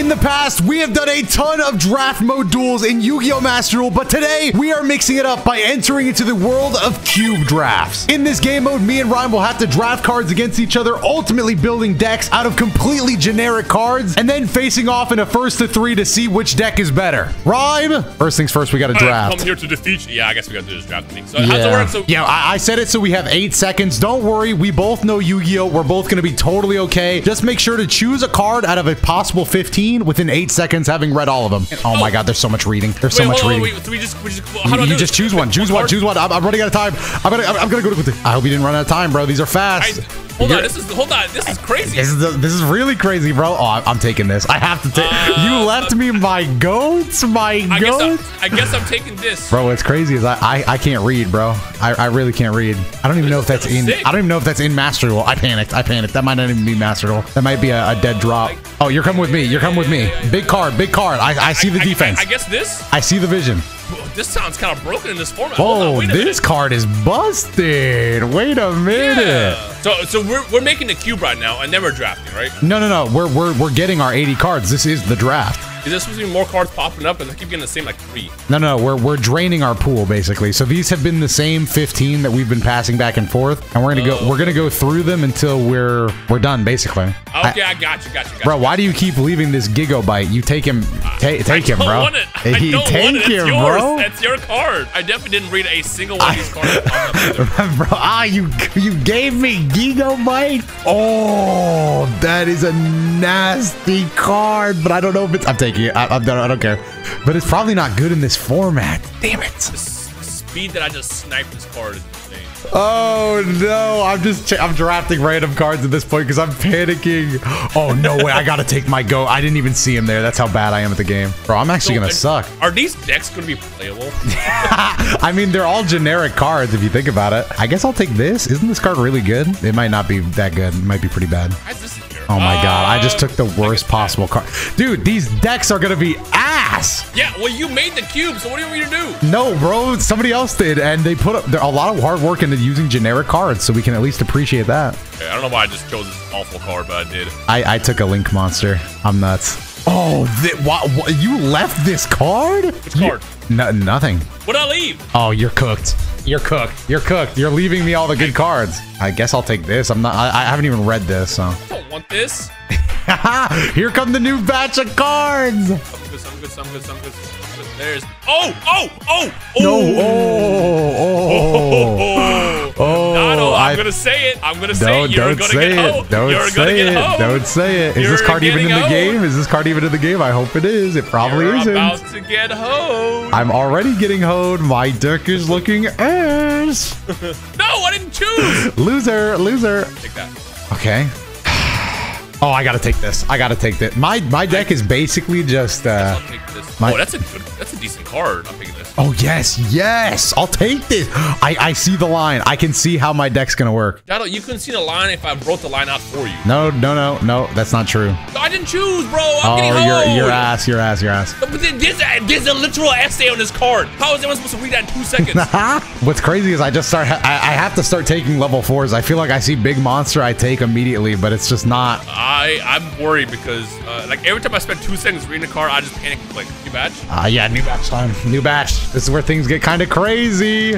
In the past, we have done a ton of draft mode duels in Yu-Gi-Oh! Master Duel, but today we are mixing it up by entering into the world of cube drafts. In this game mode, me and Ryan will have to draft cards against each other, ultimately building decks out of completely generic cards, and then facing off in a first to three to see which deck is better. Rhyme! First things first, we got to draft. Come here to defeat you. Yeah, I guess we got to do this draft thing. So it work? So yeah, I, I said it so we have eight seconds. Don't worry, we both know Yu-Gi-Oh! We're both going to be totally okay. Just make sure to choose a card out of a possible 15 within eight seconds, having read all of them. Oh, my God, there's so much reading. There's so much on, reading. wait, we just, we just, how do I You just choose one. Choose one. Choose one. I'm, I'm running out of time. I'm gonna. I'm gonna go to. I hope you didn't run out of time, bro. These are I, fast. Hold on, this is hold on, this is crazy. This is the, this is really crazy, bro. Oh, I- I'm taking this. I have to take. Uh, you left me my goats, my I goats. I'm, I guess I'm taking this. Bro, what's crazy is I, I I can't read, bro. I, I really can't read. I don't even know if that's in. Sick. I don't even know if that's in Master Duel. I panicked. I panicked. That might not even be Master Duel. That might be a, a dead drop. Oh, you're coming with me. You're coming with me. Big card. Big card. I, I see the I- I- defense. I, guess this. I see the vision. This sounds kind of broken in this format. Oh, this card is busted. Wait a minute. Yeah. So, so we're, we're making the cube right now, and then we're drafting, right? No, no, no. We're we're we're getting our 80 cards. This is the draft. Is there supposed to be more cards popping up, and I keep getting the same like three? No, no, we're we're draining our pool basically. So these have been the same 15 that we've been passing back and forth, and we're gonna go we're gonna go through them until we're we're done basically. Okay, I- I, got you, got you, got bro, you. why do you keep leaving this gigabyte? You take him, ta- take I him, bro. Want it. I He- don't take want it. That's him, yours. bro. That's your card. I definitely didn't read a single one of these cards. bro, ah, you you gave me gigabyte. Oh, that is a nasty card, but I don't know if it's. I'm taking it. I, I'm. I don't care. But it's probably not good in this format. Damn it. The s- the speed that I just sniped this card is insane. Oh no! I'm just I'm drafting random cards at this point because I'm panicking. Oh no way! I gotta take my go. I didn't even see him there. That's how bad I am at the game, bro. I'm actually So, gonna suck. Are these decks going to be playable? I mean, they're all generic cards if you think about it. I guess I'll take this. Isn't this card really good? It might not be that good. It might be pretty bad. Why is this in here? Oh my god! I just Uh, took the worst possible card, dude. These decks are gonna be ass. Yeah, well, you made the cube, so what do you want me to do? No, bro. Somebody else did, and they put up there- a lot of hard work into using generic cards, so we can at least appreciate that. Okay, I don't know why I just chose this awful card, but I did. I, I took a link monster. I'm nuts. Oh, th- what, what, you left this card? Which card? No, nothing. What did I leave? Oh, you're cooked. You're cooked. You're cooked. You're leaving me all the good cards. I guess I'll take this. I'm not. I, I haven't even read this. So I don't want this. here come the new batch of cards. Good, some good, some good, some good. some good. There's. Oh, oh, oh, oh. No. Oh. Oh. Oh. Nano, I'm oh, I- gonna say it. I'm gonna say it. You're don't gonna say get it. ho. Don't You're say it. ho. Don't say it. Is You're this card even in the ho. game? Is this card even in the game? I hope it is. It probably You're isn't. about to get hoed. I'm already getting hoed. My deck is looking ass. No, I didn't choose. Loser, loser. Take that. Okay. Oh, I gotta take this. I gotta take this. My my deck is basically just. uh I'll take this. my- oh, that's a good. That's a decent card. I'm picking this. Oh yes, yes. I'll take this. I I see the line. I can see how my deck's gonna work. Shadow, you couldn't see the line if I wrote the line out for you. No, no, no, no. That's not true. I didn't choose, bro. I'm Oh, getting your your ass, your ass, your ass. But there's a, there's a literal essay on this card. How is anyone supposed to read that in two seconds? What's crazy is I just start. I, I have to start taking level fours. I feel like I see big monster, I take immediately, but it's just not. I I'm worried because uh, like every time I spend two seconds reading a card, I just panic click. You batch? Ah, yeah, new batch time. New batch. This is where things get kind of crazy.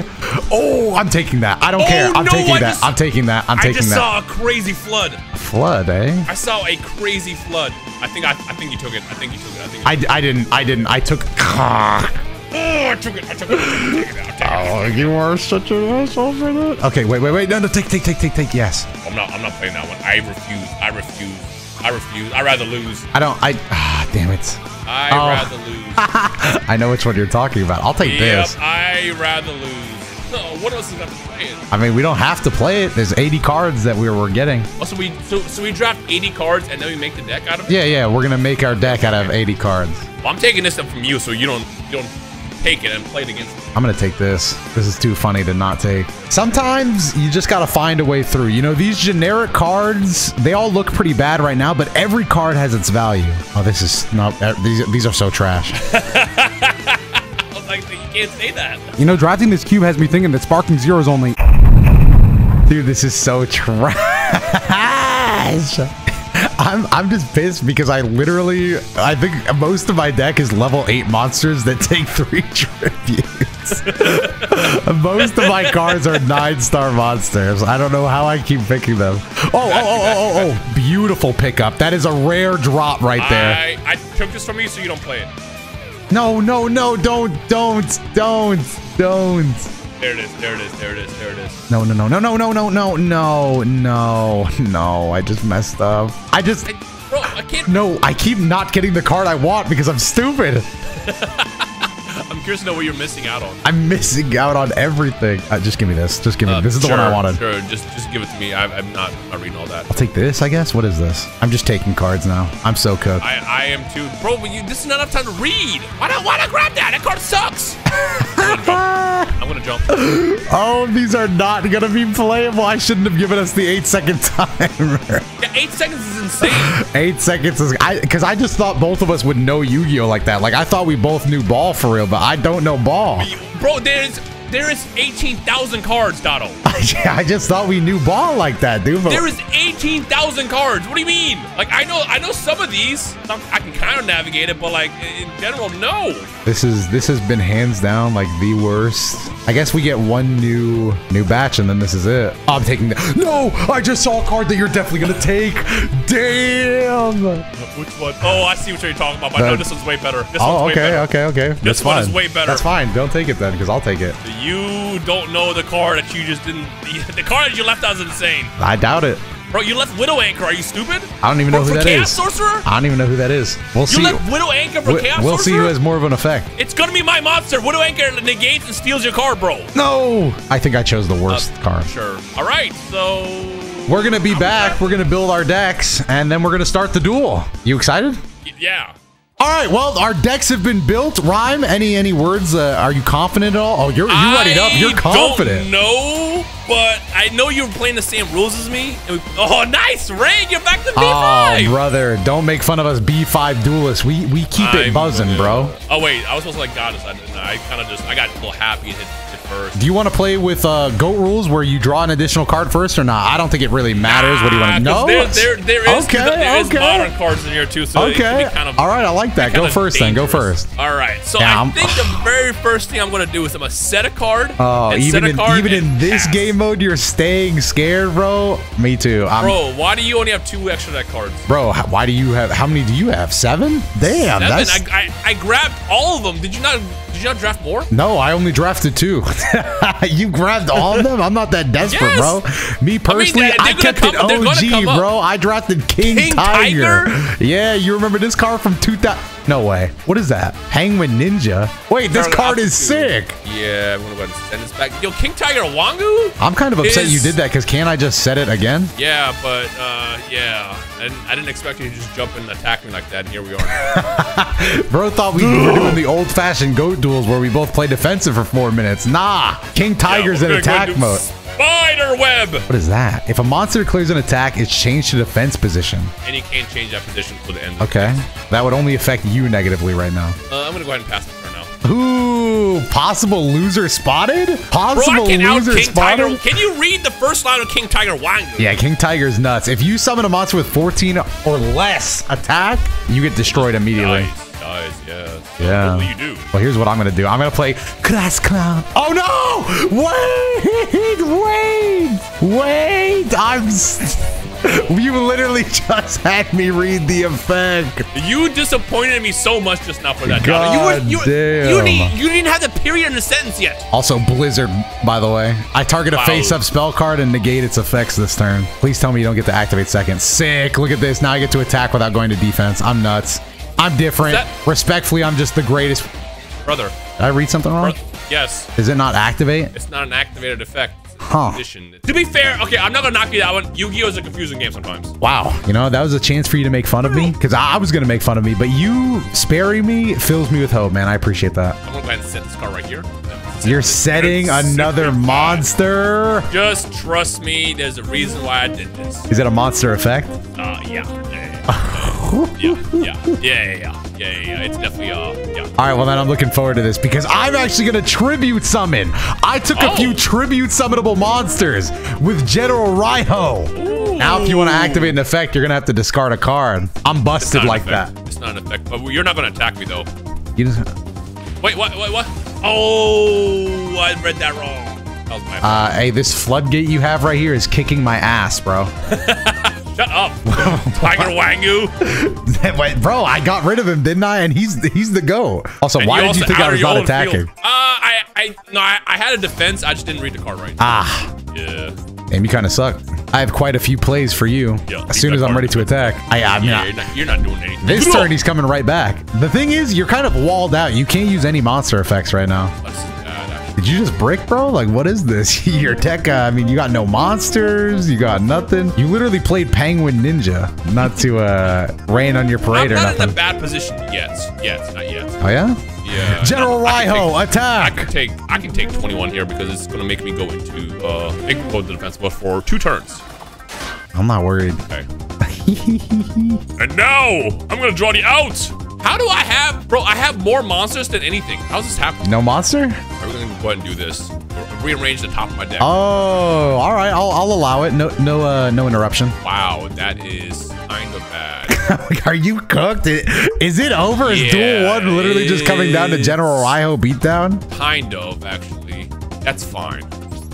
Oh, I'm taking that. I don't Oh, care. I'm no, taking I that. just- I'm taking that. I'm taking that. I just that. saw a crazy flood. Flood, eh? I saw a crazy flood. I think I, I think you took it. I think you took it. I think. You I, I didn't. I didn't. I took. oh, I took it. I took it. I took it. I took it. I. Oh, you are such an asshole for that. Okay, wait, wait, wait. No, no, take, take, take, take, take. Yes. I'm not. I'm not playing that one. I refuse. I refuse. I refuse. I rather lose. I don't. I. Ah, damn it. I Oh. rather lose. I know which one you're talking about. I'll take yep. this. I rather lose. No, what else is gonna play it? I mean, we don't have to play it. There's 80 cards that we were getting. Also, we so so we draft 80 cards and then we make the deck out of it. Yeah, yeah. We're gonna make our deck out of 80 cards. Well, I'm taking this up from you, so you don't you don't take it and play it against me. I'm gonna take this. This is too funny to not take. Sometimes you just gotta find a way through. You know, these generic cards, they all look pretty bad right now, but every card has its value. Oh, this is no. These these are so trash. I was like, you can't say that. You know, drafting this cube has me thinking that sparking zero is only. Dude, this is so trash. I'm I'm just pissed because I literally I think most of my deck is level eight monsters that take three tributes. most of my cards are nine star monsters. I don't know how I keep picking them. Oh oh oh oh oh oh! Beautiful pickup. That is a rare drop right there. I, I took this from you so you don't play it. No no no! Don't don't don't don't. There it is. There it is. There it is. There it is. No, no, no, no, no, no, no, no, no, no, no. I just messed up. I just. I, bro, I can't. No, I keep not getting the card I want because I'm stupid. I'm curious to know what you're missing out on. I'm missing out on everything. Uh, just give me this. Just give me. Uh, this is sure, the one I wanted. Sure, just just give it to me. I, I'm not I'm not reading all that. I'll take this, I guess. What is this? I'm just taking cards now. I'm so cooked. I I am too, bro. But you, this is not enough time to read. Why not? Why not grab that? That card sucks. I'm gonna jump. oh, these are not gonna be playable. I shouldn't have given us the eight second timer. Yeah, eight seconds is insane. eight seconds is I because I just thought both of us would know Yu-Gi-Oh like that. Like I thought we both knew ball for real, but I don't know ball. Bro, there's there is 18,000 cards, Doto. I just thought we knew ball like that, dude. There is 18,000 cards. What do you mean? Like I know I know some of these. I can kind of navigate it, but like in general, no. This is this has been hands down like the worst. I guess we get one new new batch and then this is it. Oh, I'm taking that. No, I just saw a card that you're definitely gonna take. Damn. Which one? Oh, I see what you're talking about. But uh, no, this one's way better. This oh, one's okay, way better. okay, okay. This That's one fine. is way better. That's fine. Don't take it then, because I'll take it. You don't know the card that you just didn't. The card that you left out is insane. I doubt it. Bro, you left Widow Anchor. Are you stupid? I don't even know who that Chaos is. Sorcerer? I don't even know who that is. We'll you see. You left Widow Anchor for we, Chaos We'll Sorcerer? see who has more of an effect. It's gonna be my monster. Widow Anchor negates and steals your card, bro. No! I think I chose the worst uh, card. Sure. All right, so... We're gonna be back. We're gonna build our decks, and then we're gonna start the duel. You excited? Yeah. All right, well, our decks have been built. Rhyme, any any words? Uh, are you confident at all? Oh, you're you ready up. You're confident. No, but I know you're playing the same rules as me. Oh, nice, Ray, you're back to B5. Oh, brother, don't make fun of us B5 duelists. We we keep it buzzing, bro. Oh wait, I was supposed to like goddess. I, I kind of just I got a little happy and hit first. Do you want to play with uh, goat rules where you draw an additional card first or not? I don't think it really matters. Nah, what do you want to know? There, there, there is, okay, there is okay. modern cards in here too. So okay. Kind of, all right, I like that. Go first dangerous. then. Go first. All right. So yeah, I I'm, think the very first thing I'm going to do is I'm going to set a card. Oh, even in, even in this pass. game mode, you're staying scared, bro. Me too. I'm, bro, why do you only have two extra deck cards? Bro, why do you have? How many do you have? Seven? Damn. Seven. That's... I, I, I grabbed all of them. Did you not? Did you not draft more? No, I only drafted two. you grabbed all of them? I'm not that desperate, yes. bro. Me personally, I, mean, I kept come, it OG, bro. I drafted King, King Tiger. Tiger. Yeah, you remember this card from 2000? No way. What is that? Hangman Ninja? Wait, this card is sick. Yeah, I'm gonna go ahead and send this back. Yo, King Tiger Wangu? I'm kind of upset is... you did that because can't I just set it again? Yeah, but uh, yeah. I didn't, I didn't expect you to just jump and attack me like that, and here we are. Bro thought we were doing the old-fashioned goat duels where we both play defensive for four minutes. Nah, King Tiger's yeah, in attack mode. Spider web. What is that? If a monster clears an attack, it's changed to defense position. And you can't change that position for the end. Okay, that would only affect you negatively right now. Uh, I'm gonna go ahead and pass the turn now. Ooh, possible loser spotted? Possible Bro, loser King spotted? Tiger. Can you read the first line of King Tiger Wangu? Yeah, King Tiger's nuts. If you summon a monster with 14 or less attack, you get destroyed immediately. Nice guys, yeah. Yeah. What you do? Well, here's what I'm gonna do. I'm gonna play Crass Clown. Oh no! Wait! Wait! Wait! I'm. you literally just had me read the effect. You disappointed me so much just now for that. God you, were, you, damn. You, didn't, you didn't have the period in the sentence yet. Also, Blizzard, by the way. I target a wow. face-up spell card and negate its effects this turn. Please tell me you don't get to activate second. Sick. Look at this. Now I get to attack without going to defense. I'm nuts. I'm different. That, Respectfully, I'm just the greatest. Brother. Did I read something wrong? Yes. Is it not activate? It's not an activated effect. Huh. Condition. To be fair, okay, I'm not gonna knock you that one. Yu-Gi-Oh is a confusing game sometimes. Wow, you know that was a chance for you to make fun of me because I was gonna make fun of me, but you sparing me fills me with hope, man. I appreciate that. I'm gonna go ahead and set this card right here. You're setting another monster. Just trust me. There's a reason why I did this. Is it a monster effect? Uh, yeah. Yeah, yeah, yeah, yeah, yeah, yeah, It's definitely uh, yeah. All right, well then I'm looking forward to this because I'm actually gonna tribute summon. I took oh. a few tribute summonable monsters with General Raiho. Ooh. Now, if you want to activate an effect, you're gonna have to discard a card. I'm busted like that. It's not an effect. But you're not gonna attack me though. You just, Wait, what? Wait, what? Oh, I read that wrong. That uh, hey, this floodgate you have right here is kicking my ass, bro. Shut up, Tiger Wangu. Wait, bro, I got rid of him, didn't I? And he's he's the goat. Also, And why did also you think I was not attacking? field. Uh, I, I, no, I, I had a defense. I just didn't read the card right. Ah, yeah. damn, you kind of suck. I have quite a few plays for you. As soon as I'm ready to attack, I, I mean, Yeah, you're not, you're not doing anything. this turn he's coming right back. The thing is, you're kind of walled out. You can't use any monster effects right now. That's bad, actually. Did you just brick, bro? Like, what is this? Your tech, uh, I mean, you got no monsters, you got nothing. You literally played Penguin Ninja, not to uh, rain on your parade I'm or not in a nothing. bad position yet. Yet, not yet. Oh, yeah? Yeah. General no, I can Raiho, take- I attack! can take I can take 21 here because it's gonna make me go into uh make me go defense but for two turns. I'm not worried. Okay. and now I'm gonna draw the out. How do I have bro? I have more monsters than anything. How's this happening? No monster? I'm gonna go ahead and do this. Rearrange the top of my deck. Oh, all right. I'll, I'll allow it. No, no, uh, no interruption. Wow, that is kind of bad. Are you cooked? Is it over? Is Duel One literally just coming down to General Raiho beatdown? kind of actually. That's fine.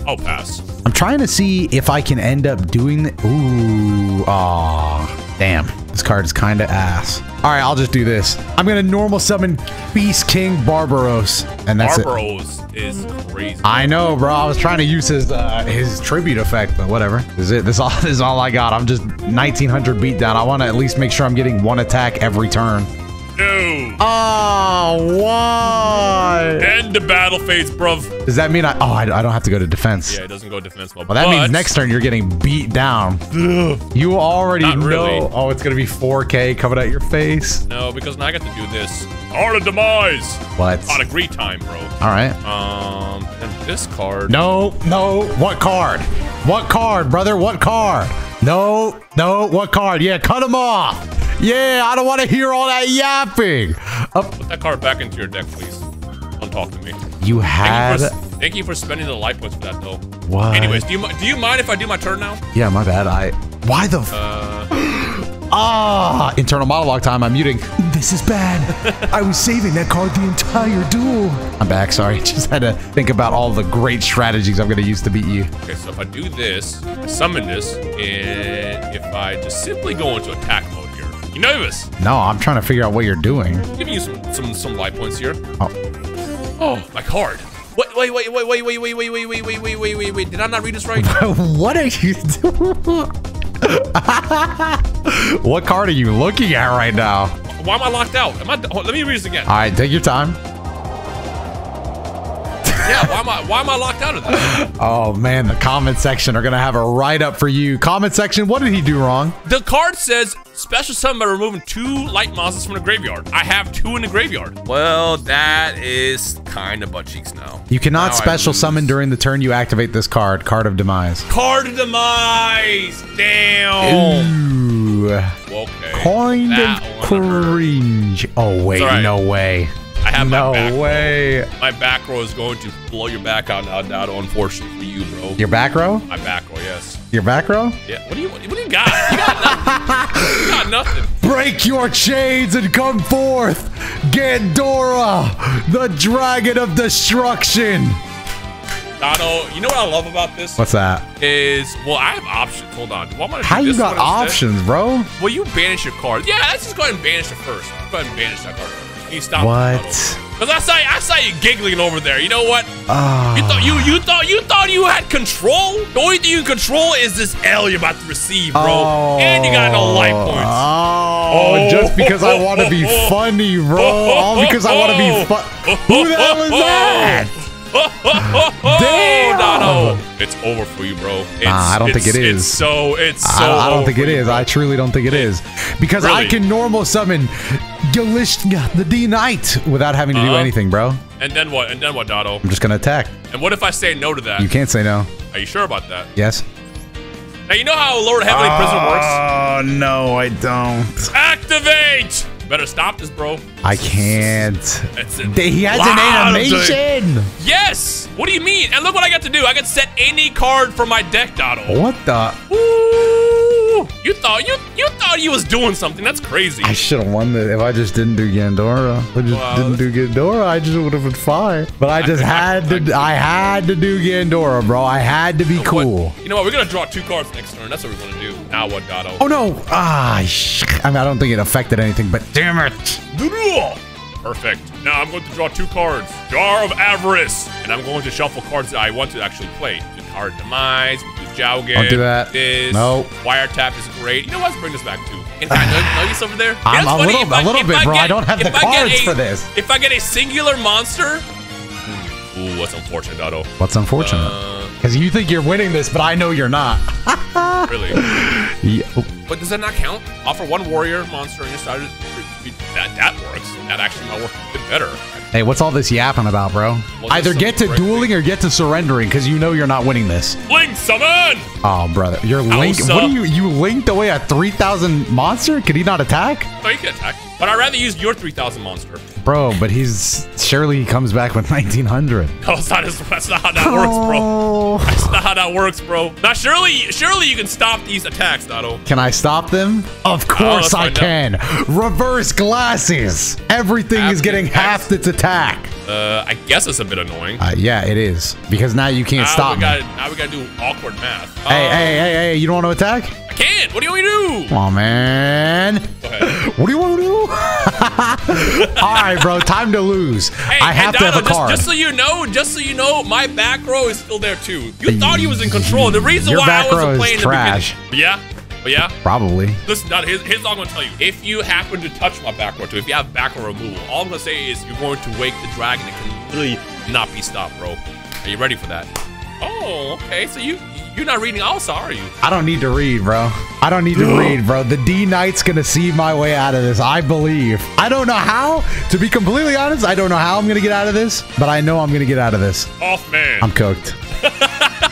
I'll pass. I'm trying to see if I can end up doing the. Ooh, aw, damn. This card is kind of ass. All right, I'll just do this. I'm gonna normal summon Beast King Barbaros, and that's it. Barbaros is crazy. I know, bro. I was trying to use his uh, his tribute effect, but whatever. This is it. This all this is all I got. I'm just 1900 beatdown. I want to at least make sure I'm getting one attack every turn. No. Oh, why? End the battle phase, bruv. Does that mean I? Oh, I, I don't have to go to defense. Yeah, it doesn't go to defense mode. Well, that means next turn you're getting beat down. You already Not know. really. Oh, it's gonna be 4K coming at your face. No, because now I got to do this. Card of Demise. What? On a great time, bro. All right. Um, and this card. No, no. What card? What card, brother? What card? No, no. What card? Yeah, cut him off. Yeah, I don't want to hear all that yapping. Up. Put that card back into your deck, please. Don't talk to me. You Thank had. you, for, thank you for spending the life points for that, though. What? Anyways, do you do you mind if I do my turn now? Yeah, my bad. I. Why the? F- Uh, ah, internal monologue time. I'm muting. This is bad. I was saving that card the entire duel. I'm back. Sorry. Just had to think about all the great strategies I'm gonna use to beat you. okay, so if I do this, I summon this, and if I just simply go into attack mode you nervous? No, I'm trying to figure out what you're doing. Giving you some some some life points here. Oh. Oh, my card. Wait, wait, wait, wait, wait, wait, wait, wait, wait, wait, wait, wait, wait, wait, wait. Did I not read this right? what are you doing? what card are you looking at right now? Why am I locked out? Am I? Let me read this again. All right, take your time. Yeah, why am I? Why am I locked out of this? Oh man, the comment section are gonna have a write up for you. Comment section, what did he do wrong? The card says special summon by removing two light monsters from the graveyard. I have two in the graveyard. Well, that is kind of butt cheeks now. You cannot Now special summon during the turn you activate this card, Card of Demise. Card of demise. Damn. Ooh, Okay. kind That of cringe. Oh wait, It's all right. no way. I have no my back row. way. My back row is going to blow your back out now, Dado, unfortunately for you, bro. Your back row? My back row, yes. Your back row? Yeah. What do you? What do you got? You got nothing. you got nothing. Break your chains and come forth, Gandora, the dragon of destruction. Dado, you know what I love about this? What's that? Is well, I have options. Hold on. Do I How you got instead? options, bro? Well, you banish your card. Yeah, let's just go ahead and banish it first. Go ahead and banish that card. Can you stop? What? Because I saw I saw you giggling over there. You know what? Ah. You thought you you thought you thought you had control. The only thing you control is this L you're about to receive, bro. and you got no life points. Oh, Oh. just because I want to be funny, bro. All because I want to be fun. Who the hell is that? Damn. Oh, no, no. It's over for you, bro. It's, Nah, I don't think it's- it is. So it's so. I don't, I don't over think for it you, is. bro. I truly don't think it is. Because I can normal summon Galishtka, the D Knight, without having to do Uh-huh. anything, bro. And then what? And then what, Doto? I'm just going to attack. And what if I say no to that? You can't say no. Are you sure about that? Yes? Now you know how Lord Heavenly Prison works. Oh, no, I don't. Activate! Better stop this, bro. I can't. He has an animation. Yes. What do you mean? And look what I got to do. I can set any card from my deck, Doto. What the? Ooh, You thought you you thought you was doing something. That's crazy. I should have won this if I just didn't do Gandora. If I just Wow, didn't do Gandora. I just would have been fine. But I just had to. I had to do Gandora, bro. I had to be What- cool. you know what? We're gonna draw two cards next turn. That's what we're gonna do. Now what, Doto? Oh no! Ah, sh- I mean, I don't think it affected anything, but damn it! Perfect. Now I'm going to draw two cards. Jar of Avarice. And I'm going to shuffle cards that I want to actually play. Card Demise, Jowgen. Don't do that. This. No. Wiretap is great. You know what? Let's bring this back too. In fact, use over there. I'm You know a funny? little- If a little bit, bro. I don't have the I get cards a- for this. If I get a singular monster. Ooh, what's unfortunate, Doto? What's unfortunate? Uh, Because you think you're winning this, but I know you're not. really? Yeah. But does that not count? Offer one warrior monster and you started. That that works. That actually might work a bit better. Hey, what's all this yapping about, bro? Either get to dueling or get to surrendering, because you know you're not winning this. Link summon. Oh, brother, you're linked. Hausa. What are uh, you? You linked away a three thousand monster? Could he not attack, Oh, you can attack. But I'd rather use your 3000 monster. bro? But he's surely he comes back with nineteen hundred. No, it's not, that's not how that works, bro. Oh. That's not how that works, bro. Now, surely, surely you can stop these attacks, Nato. Can I stop them? Of uh, course let's I can. Reverse glasses. Everything is getting half its attack. Uh, I guess it's a bit annoying. Uh, yeah, it is because now you can't now stop we me. got now we gotta do awkward math. Hey, Um, hey, hey, hey! You don't want to attack? I can't. What do you want me to do? Come on, man. What do you want to do? All right, bro. Time to lose. Hey, I have and to have Dino, a card. Just, just so you know, just so you know, my back row is still there too. You thought he was in control. The reason Your why I wasn't is playing in trash. the beginning. Yeah, but yeah. Probably. Listen, Dino, here's, here's all I'm gonna tell you. If you happen to touch my back row too, if you have back row removal, all I'm gonna say is you're going to wake the dragon. It can literally not be stopped, bro. Are you ready for that? Oh, okay. So you you're not reading also, are you? I don't need to read, bro. I don't need to read, bro. The D Knight's gonna see my way out of this. I believe. I don't know how. To be completely honest, I don't know how I'm gonna get out of this, but I know I'm gonna get out of this. Off man. I'm cooked.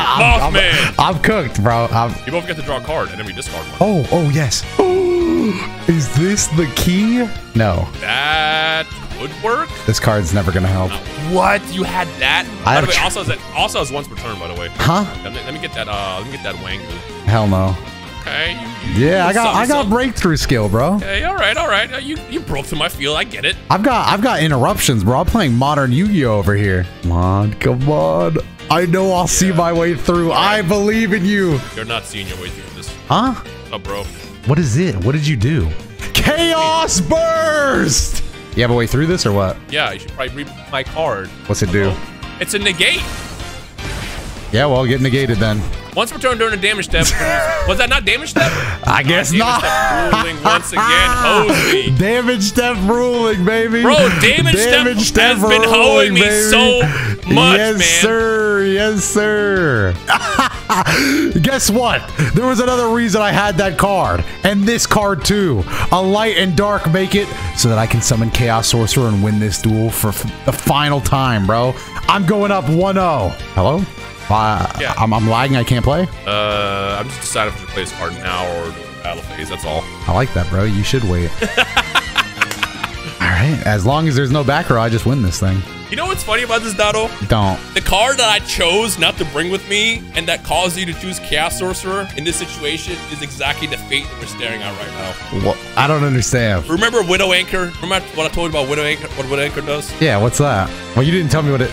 Off man. I'm cooked, bro. I'm, You both get to draw a card and then we discard one. oh, oh yes. Is this the key? No, That would work. this card's never gonna help. What? You had that? I by the way, also has that also has once per turn, by the way. Huh? Let me, let me get that. Uh, let me get that Wangu. Hell no. Okay. You, you Yeah, I got something, I got something. breakthrough skill, bro. Okay. All right. All right. Uh, you you broke through my field. I get it. I've got I've got interruptions, bro. I'm playing modern Yu-Gi-Oh over here. Come on, come on. I know I'll see my way through. I believe in you. You're not seeing your way through this. Huh? Oh, bro. What is it? What did you do? Chaos burst. You have a way through this or what? Yeah. You should probably read my card. What's it do? It's a negate. Yeah, well, get negated then. Once per turn during a damage step. was that not damage step? I guess Damage not. step ruling once again. Damage step ruling, baby. Bro, damage step has been hoeing me so much, yes, man. sir. Yes, sir. Guess what? There was another reason I had that card, and this card too. A light and dark make it so that I can summon Chaos Sorcerer and win this duel for f- the final time, bro. I'm going up 1-0. Hello? Uh, Yeah. I'm, I'm lagging. I can't play. Uh, I'm just deciding if to play this card now or do a battle phase. That's all. I like that, bro. You should wait. All right. As long as there's no back row, I just win this thing. You know what's funny about this, Doto? Don't. The card that I chose not to bring with me and that caused you to choose Chaos Sorcerer in this situation is exactly the fate that we're staring at right now. What? I don't understand. Remember Widow Anchor? Remember what I told you about Widow Anchor? What Widow Anchor does? Yeah, what's that? Well, you didn't tell me what it.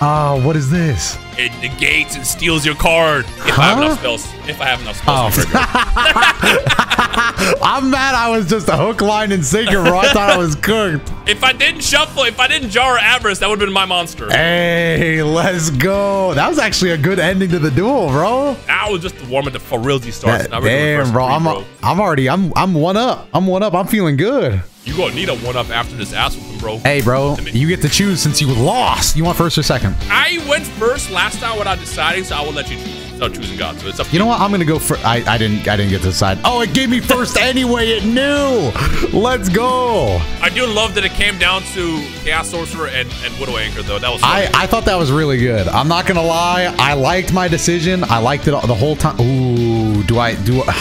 Oh, what is this? It negates and steals your card if I have Huh? enough spells. If I have enough spells. Oh. in my graveyard. I'm mad. I was just a hook, line, and sinker, bro. I thought I was cooked. if I didn't shuffle, if I didn't jar Avarice, that would have been my monster. Hey, let's go. That was actually a good ending to the duel, bro. That was just the warm at the for realty starts. That- Now we're damn, bro. three, I'm, bro. I'm already. I'm. I'm one up. I'm one up. I'm feeling good. You gonna need a one up after this ass whooping, bro. Hey, bro. You get to choose since you lost. You want first or second? I went first last time without deciding, so I will let you choose. Without choosing God, so it's up You know what? I'm gonna go for. I. I didn't. I didn't get to decide. Oh, it gave me first anyway. It knew. Let's go. I do love that it came down to Chaos Sorcerer and, and Widow Anchor, though. That was I. I thought that was really good. I'm not gonna lie. I liked my decision. I liked it all- the whole time. Ooh, do I do?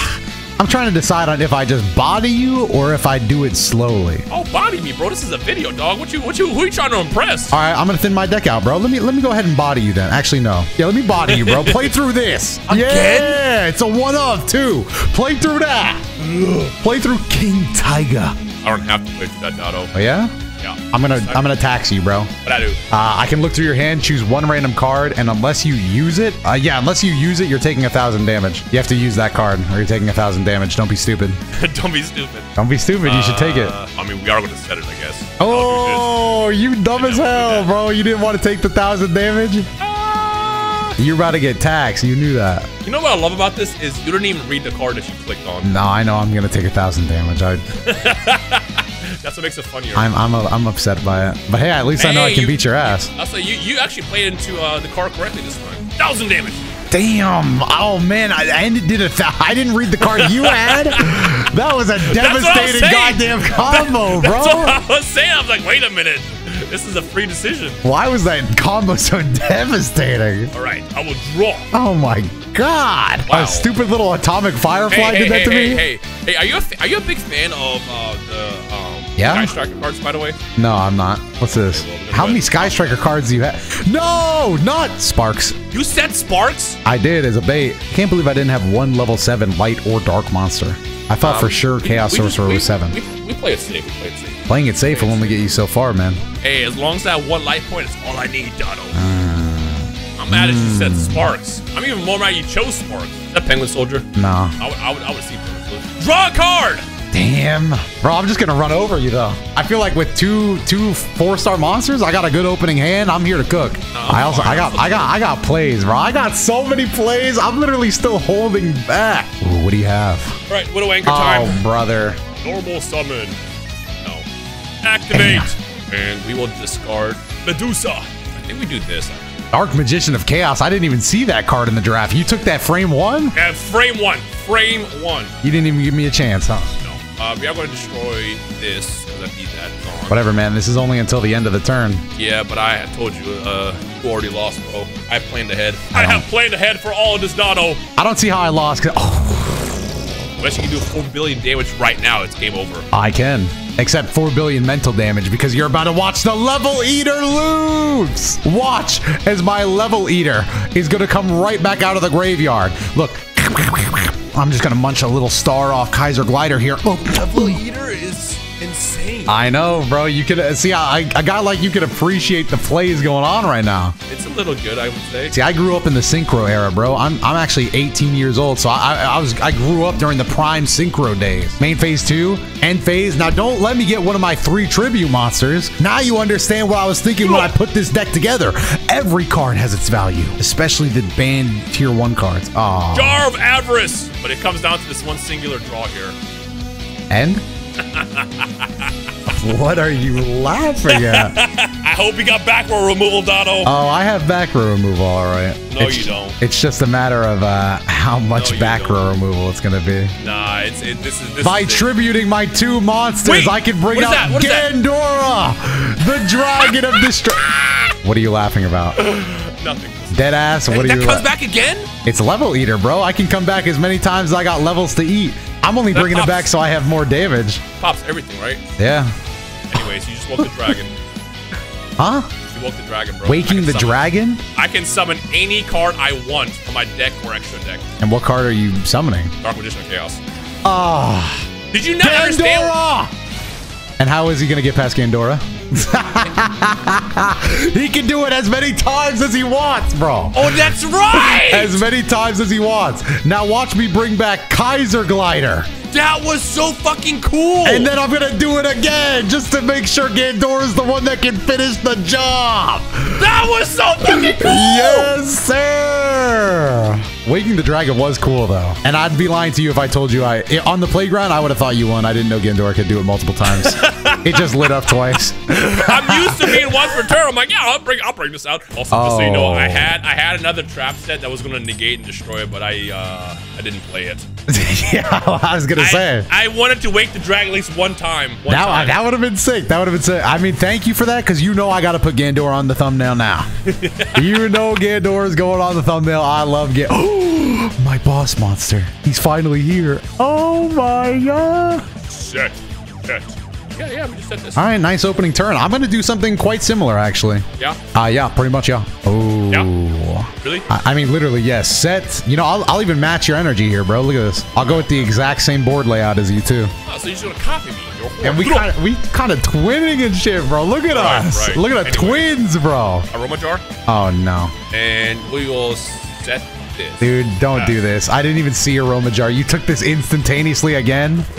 I'm trying to decide on if I just body you or if I do it slowly. Oh, body me, bro. This is a video, dog. What you, what you, who are you trying to impress? All right, I'm gonna thin my deck out, bro. Let me let me go ahead and body you then. Actually, no. Yeah, let me body you, bro. Play through this. Again? Yeah, it's a one of two. Play through that. Play through King Tiger. I don't have to play through that, Doto. Oh yeah. Yeah. I'm gonna I'm gonna tax you, bro. What I do? Uh, I can look through your hand, choose one random card, and unless you use it, uh, yeah, unless you use it, you're taking a thousand damage. You have to use that card, or you're taking a thousand damage. Don't be stupid. don't be stupid. Don't be stupid. You should take it. Uh, I mean, we are gonna set it, I guess. Oh, you dumb as hell, bro. You didn't want to take the thousand damage. Ah. You're about to get taxed. You knew that. You know what I love about this is you didn't even read the card that you clicked on. No, I know I'm gonna take a thousand damage. I, That's what makes it funnier. I'm I'm a, I'm upset by it. But hey, at least I know I can you- beat your ass. I'll say you you actually played into uh, the card correctly this time. Thousand damage. Damn! Oh man, I, I did a th- I didn't read the card you had. That was a devastating goddamn combo, That's bro. what I was saying. I was like, wait a minute. This is a free decision. Why was that combo so devastating? All right, I will draw. Oh my god! Wow. A stupid little atomic firefly Hey, hey, did that hey, to hey, me. hey, hey, are you a are you a big fan of uh, the um, Yeah? Sky Striker cards? By the way, No, I'm not. What's this? Okay, well, How many Sky Striker cards do you have? No, not Sparks. you said Sparks. I did as a bait. Can't believe I didn't have one level seven light or dark monster. I thought for Um, sure we- Chaos we Sorcerer we- was seven. We, we play it safe. We play it safe. Playing it safe will only get you so far, man. Hey, as long as that one life point is all I need, Dono. Uh, I'm mad at you said hmm. Sparks. I'm even more mad you chose Sparks. Is that Penguin Soldier? Nah. I would, I would, I would see Penguin Draw a card. Damn. Bro, I'm just gonna run over you though. I feel like with two two four star monsters, I got a good opening hand. I'm here to cook. I also I got I got I got plays, bro. I got so many plays. I'm literally still holding back. Ooh, what do you have? All right, Widow Anchor oh, time. Oh, brother. Normal summon. No. Activate. And we will discard Medusa. I think we do this. Dark Magician of Chaos. I didn't even see that card in the draft. You took that frame one? And frame one. Frame one. You didn't even give me a chance, huh? Uh, we are going to destroy this because I need that gone. Whatever, man. This is only until the end of the turn. Yeah, but I told you, uh, you already lost, bro. I planned ahead. I I, have planned ahead for all of this Dono. I don't see how I lost. Oh, Unless you can do 4 billion damage right now, it's game over. I can. Except 4 billion mental damage because you're about to watch the level eater lose. Watch as my level eater is going to come right back out of the graveyard. Look. I'm just going to munch a little star off Kaiser Glider here. Oh, Level Eater is insane. I know, bro. You could see I got like you could appreciate the plays going on right now. It's a little good, I would say. See, I grew up in the synchro era, bro. I'm, I'm actually 18 years old, so I, I was I grew up during the prime synchro days. Main phase two, end phase. Now, don't let me get one of my three tribute monsters. Now you understand what I was thinking when I put this deck together. Every card has its value, especially the banned tier one cards. Aw. Jar of Avarice! But it comes down to this one singular draw here. And? what are you laughing at? I hope you got back row removal, Dono. Oh, I have back row removal, all right. No, It's- you don't. It's just a matter of uh, how much No, back row removal it's going to be. nah, it's it, this is this By is it. tributing my two monsters, Wait, I can bring out that? That? Gandora, the dragon of destruction. What are you laughing about? Nothing. Dead ass. What are that you? comes back again? It's level eater, bro. I can come back as many times as I got levels to eat. I'm only That bringing it back so I have more damage. Pops everything, right? Yeah. Anyways, you just woke the dragon. Huh? You woke the dragon, bro. Waking the summon- dragon? I can summon any card I want from my deck or extra deck. And what card are you summoning? Dark Magician of Chaos. Ah, Did you not understand? Gandora! And how is he gonna get past Gandora? he can do it as many times as he wants, bro. Oh, that's right! as many times as he wants. Now watch me bring back Kaiser Glider. That was so fucking cool! And then I'm gonna do it again just to make sure Gandor is the one that can finish the job. that was so fucking cool! Yes, sir. Waking the Dragon was cool though. And I'd be lying to you if I told you I on the playground I would have thought you won. I didn't know Gandora could do it multiple times. it just lit up twice. I'm used to being once per turn. I'm like, yeah, I'll bring, I'll bring this out. Also, just so you know, Oh. I had, I had another trap set that was gonna negate and destroy it, but I, uh, I didn't play it. yeah, I was gonna say. I, I wanted to wake the dragon at least one time. One That, time. that would have been sick. That would have been sick. I mean, thank you for that because you know I got to put Gandora on the thumbnail now. you know Gandor is going on the thumbnail. I love Gandora. My boss monster. He's finally here. Oh my god. Set. Set. Yeah, yeah, we just set this. All right, nice opening turn. I'm going to do something quite similar, actually. Yeah? Uh, yeah, pretty much, yeah. Oh. Yeah? Really? I, I mean, literally, yes. Set. You know, I'll, I'll even match your energy here, bro. Look at this. I'll go with the exact same board layout as you, too. Oh, so you're just gonna copy me. And we kind of we kind of twinning and shit, bro. Look at Right, us. right. Look at the Anyway. twins, bro. Aroma jar. Oh, no. And we will set this. Dude, don't Uh, do this. I didn't even see Aroma Jar. You took this instantaneously again?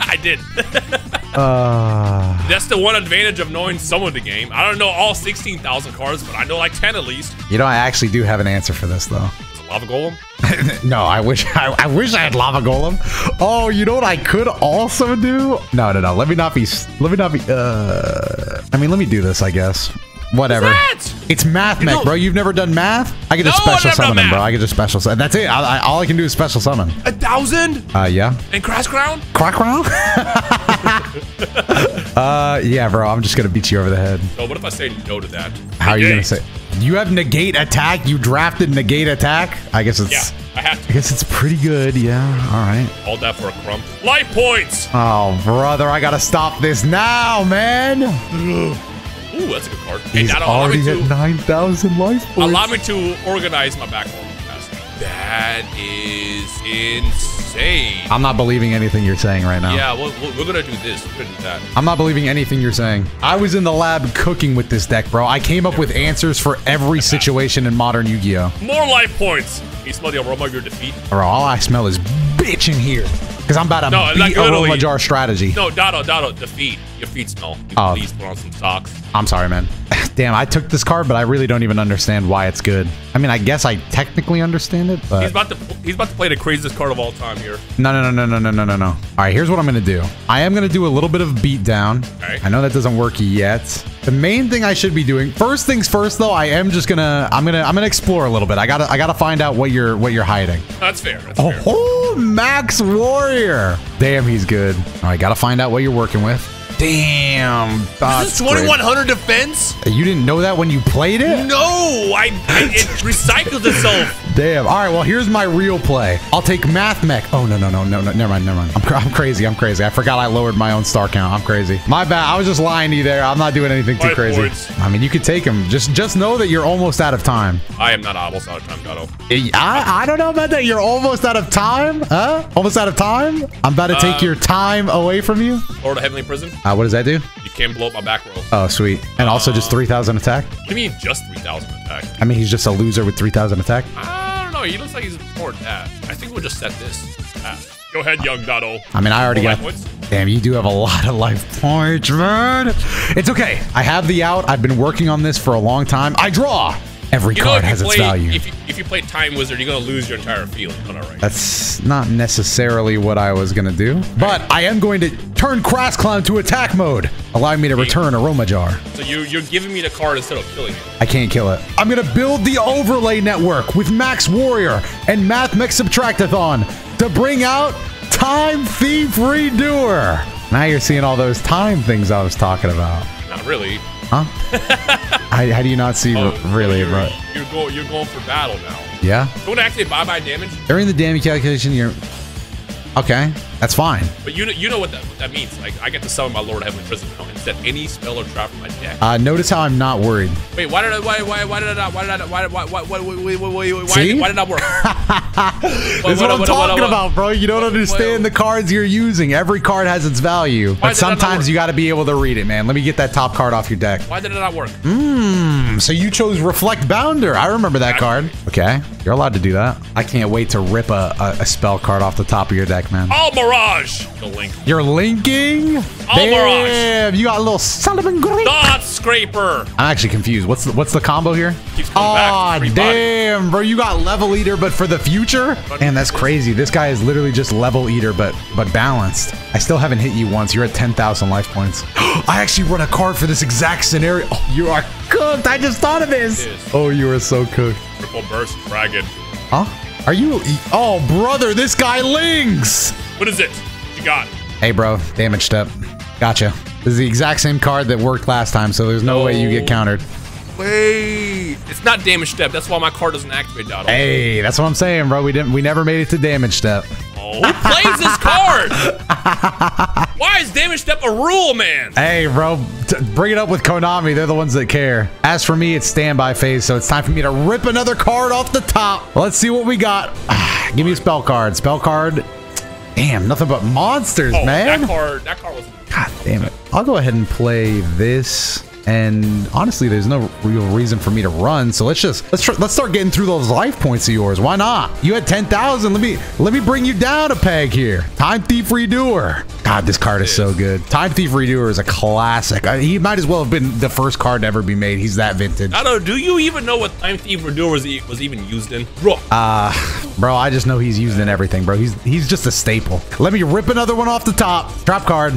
I did. Uh, That's the one advantage of knowing some of the game. I don't know all 16,000 cards, but I know like 10 at least. you know, I actually do have an answer for this, though. It's a lava golem. no, I wish I, I wish I had Lava Golem. Oh, you know what I could also do? No, no, no. Let me not be. Let me not be. Uh, I mean, let me do this. I guess. Whatever. It's math You mech, bro. You've never done math? I get No, I've special summon him, bro. I get a special summon. That's it. I, I, all I can do is special summon. A thousand? Uh, yeah. And Crash Crown? Croc round? uh, yeah, bro. I'm just gonna beat you over the head. So what if I say no to that? How are you gonna say? You have negate attack. You drafted negate attack. I guess it's. Yeah, I have I guess it's pretty good. Yeah. All right. All that for a crump. Life points! Oh, brother, I gotta stop this now, man. Ooh, that's a good card. He's that'll allow me already to at 9,000 life points. allow me to organize my back. That is insane. I'm not believing anything you're saying right now. Yeah, we're, we're gonna do this. We're gonna do that. I'm not believing anything you're saying. I was in the lab cooking with this deck, bro. I came up with answers for every situation in modern Yu-Gi-Oh. More life points. You smell the aroma of your defeat? Bro, all I smell is bitch in here. Because I'm about to No, beat like Aroma Jar strategy. No, Dado, Dado, defeat. Your feet smell. You Oh. Please put on some socks. I'm sorry, man. Damn, I took this card, but I really don't even understand why it's good. I mean, I guess I technically understand it, but... He's about to he's about to play the craziest card of all time here. No, no, no, no, no, no, no, no, no. All right, here's what I'm gonna do. I am gonna do a little bit of beatdown. Okay. I know that doesn't work yet. The main thing I should be doing, first things first, though, I am just gonna, I'm gonna, I'm gonna explore a little bit. I gotta, I gotta find out what you're, what you're hiding. That's fair. That's Oh, fair. Max Warrior. Damn, he's good. All right, gotta find out what you're working with. Damn. This that's is 2100 defense? You didn't know that when you played it? No, I, I it recycles itself. Damn. All right. Well, here's my real play. I'll take Math Mech. Oh no no no no no. Never mind. Never mind. I'm, I'm crazy. I'm crazy. I forgot I lowered my own star count. I'm crazy. My bad. I was just lying to you there. I'm not doing anything too Five crazy. points. I mean, you could take him. Just just know that you're almost out of time. I am not almost out of time, Dado. I I don't know about that. You're almost out of time. Huh? Almost out of time. I'm about to take Uh, your time away from you. Or the Heavenly Prison. Uh, what does that do? You can't blow up my back row. Oh, sweet. And also just 3,000 attack. What do you mean just 3000 attack? I mean, he's just a loser with 3,000 attack. I don't know. He looks like he's more than that. I think we'll just set this. Go ahead, young Dado. I mean, I already got. Damn, you do have a lot of life points, man. It's okay. I have the out. I've been working on this for a long time. I draw. Every You know, card has play, its value. If you, if you play Time Wizard, you're gonna lose your entire field. All right. That's not necessarily what I was gonna do, but I am going to turn Crass Clown to attack mode, allowing me to return Aroma Jar. So you you're giving me the card instead of killing it. I can't kill it. I'm gonna build the overlay network with Max Warrior and Math Mech Subtractathon to bring out Time Thief Redoer. Now you're seeing all those time things I was talking about. Not really. Huh? how, how do you not see Oh, really, you're, bro? You're going you're going for battle now. Yeah. You want to activate bye bye damage, During the damage calculation, you're Okay, that's fine. But you know, you know what that, what that means. Like, I get to summon my Lord Heavenly Prison now instead any spell or trap from my deck. Uh, notice how I'm not worried. Wait, why did I? Why? Why? Why did I not? Why did I? Not, why? Why? Why? Why? Why? Why? Why, why, why, See? why did that work? this is what, what I'm what, talking what, about, bro. You don't understand the cards you're using. Every card has its value, but sometimes you got to be able to read it, man. Let me get that top card off your deck. Why did it not work? Mmm. Hmm. So you chose Reflect Bounder. I remember that card. Okay, you're allowed to do that. I can't wait to rip a, a, a spell card off the top of your deck, man. All Mirage. The link. You're linking. Damn, you got a little Solomon Green. Dotscaper. I'm actually confused. What's the, what's the combo here? Keeps. Oh, damn, bro. You got level eater, but for the future? Man, that's crazy. This guy is literally just level eater, but but balanced. I still haven't hit you once. You're at 10,000 life points. I actually run a card for this exact scenario. Oh, you are cooked. I just thought of this. Oh, you are so cooked. Triple Burst Dragon. Huh? Are you? Oh, brother, this guy links. What is it? What you got? Hey, bro, damage step. Gotcha. This is the exact same card that worked last time, so there's no way you get countered. Wait, It's not damage step. That's why my card doesn't activate that. Hey, that's what I'm saying, bro. We didn't. We never made it to damage step. Oh, who plays this card? Why is damage step a rule, man? Hey, bro, bring it up with Konami. They're the ones that care. As for me, it's standby phase, so it's time for me to rip another card off the top. Let's see what we got. Give me a spell card. Spell card. Damn, nothing but monsters, oh, man. That card, that card was. God damn it. I'll go ahead and play this. And honestly, there's no real reason for me to run. So let's just let's try, let's start getting through those life points of yours. Why not? You had 10,000. Let me let me bring you down a peg here. Time Thief Redoer. God, this card is so good. Time Thief Redoer is a classic. I, he might as well have been the first card to ever be made. He's that vintage. I don't know. Do you even know what Time Thief Redoer was, was even used in, bro? Uh, bro, I just know he's used in everything, bro. He's he's just a staple. Let me rip another one off the top. Drop card.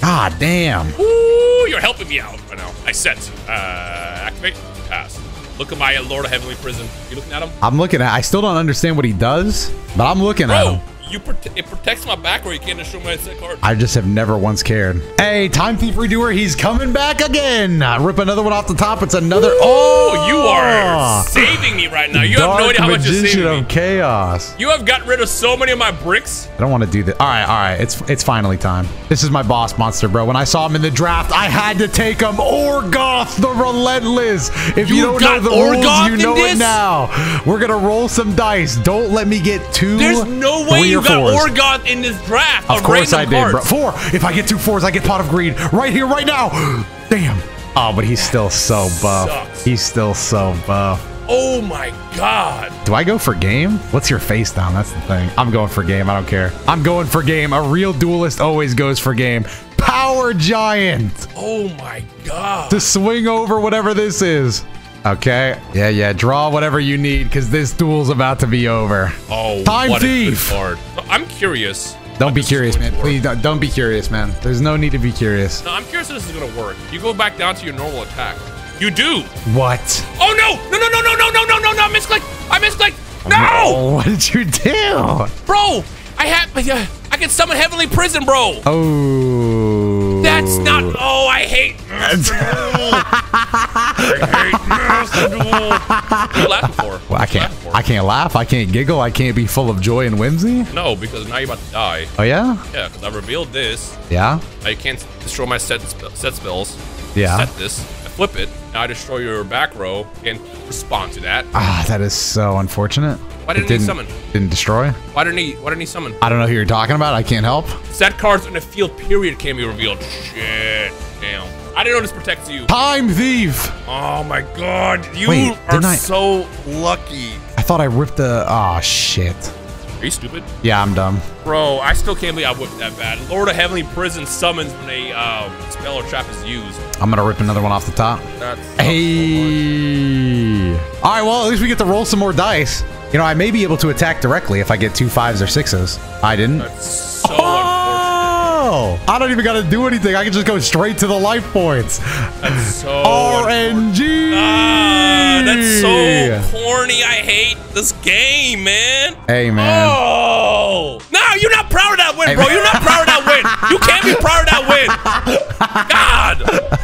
God damn. Ooh, you're helping me out right now. I set. Uh, activate. Pass. Look at my Lord of Heavenly Prison. You looking at him? I'm looking at. I still don't understand what he does, but I'm looking Bro, at him. You prote it protects my back where you can't destroy my set card. I just have never once cared. Hey, Time Thief Redoer, he's coming back again. Uh, rip another one off the top. It's another. Ooh, oh, you are saving me right now. You have no idea how much you're saving of me. chaos. You have gotten rid of so many of my bricks. I don't want to do that. All right, all right. It's it's finally time. This is my boss monster, bro. When I saw him in the draft, I had to take him. Orgoth the Relentless. If you, You don't know the Orgoth rules, you know it now. We're gonna roll some dice. Don't let me get two. There's no way you got fours. Orgoth in this draft. Of course I did, bro. Four. If I get two fours, I get pot of greed right here, right now. Damn. Oh, but he's still so buff. Sucks. He's still so buff. Oh my god. Do I go for game? What's your face down? That's the thing. I'm going for game. I don't care. I'm going for game. A real duelist always goes for game. Power Giant Oh my god. to swing over whatever this is. Okay. Yeah, yeah. Draw whatever you need because this duel's about to be over. Oh, Time what Thief. card. I'm curious. Don't be curious, man. Please don't, don't be curious, man. There's no need to be curious. No, I'm curious how this is gonna work. You go back down to your normal attack. You do. What? Oh no! No! No! No! No! No! No! No! No! No! I misclicked. I misclicked. No, Oh, what did you do? bro. I had. Uh, I can summon Heavenly Prison, bro. Oh. That's not. Oh, I hate. I hate What are you laughing for? Well, I What are you can't. I can't laugh. I can't giggle. I can't be full of joy and whimsy. No, because now you're about to die. Oh yeah. Yeah, because I revealed this. Yeah. I can't destroy my set set spells. Yeah. Set this. I flip it. Now I destroy your back row and respond to that. Ah, that is so unfortunate. Why It didn't he summon? Didn't destroy. Why didn't he? Why didn't he summon? I don't know who you're talking about. I can't help. Set cards in the field period can't be revealed. Shit. Damn. I didn't know this protects you. Time thief. Oh my god. You Wait, are I- so lucky. I thought I ripped the. Oh shit. Are you stupid? Yeah, I'm dumb. Bro, I still can't believe I whipped that bad. Lord of Heavenly Prison summons when a um, spell or trap is used. I'm gonna rip another one off the top. That's Hey. All right. Well, at least we get to roll some more dice. You know, I may be able to attack directly if I get two fives or sixes. I didn't. That's so unfortunate. I don't even got to do anything. I can just go straight to the life points. That's so RNG. Ah, that's so corny. I hate this game, man. Hey, man. Oh no, you're not proud of that win, Hey, bro. You're not proud of that win. You can't be proud of that win. God,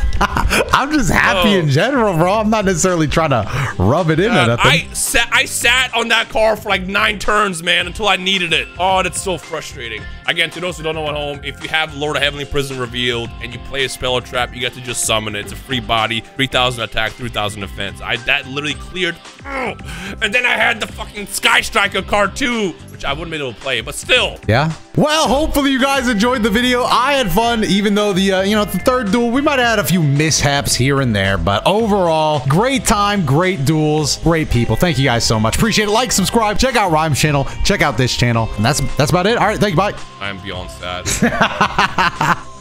I'm just happy Oh. in general, bro. I'm not necessarily trying to rub it in or nothing. I sat. I sat on that car for like nine turns, man, until I needed it. Oh, that's so frustrating. Again, to those who don't know at home, if you have Lord of Heavenly Prison revealed and you play a spell or trap, you get to just summon it. It's a free body, 3,000 attack, 3,000 defense. I that literally cleared. Ugh. And then I had the fucking Sky Striker card too, which I wouldn't be able to play, but still. Yeah. Well, hopefully you guys enjoyed the video. I had fun, even though the uh, you know the third duel we might have had a few mishaps here and there, but overall, great time, great duels, great people. Thank you guys so much. Appreciate it. Like, subscribe, check out Rhyme's channel, check out this channel, and that's that's about it. All right, thank you. Bye. I am beyond sad.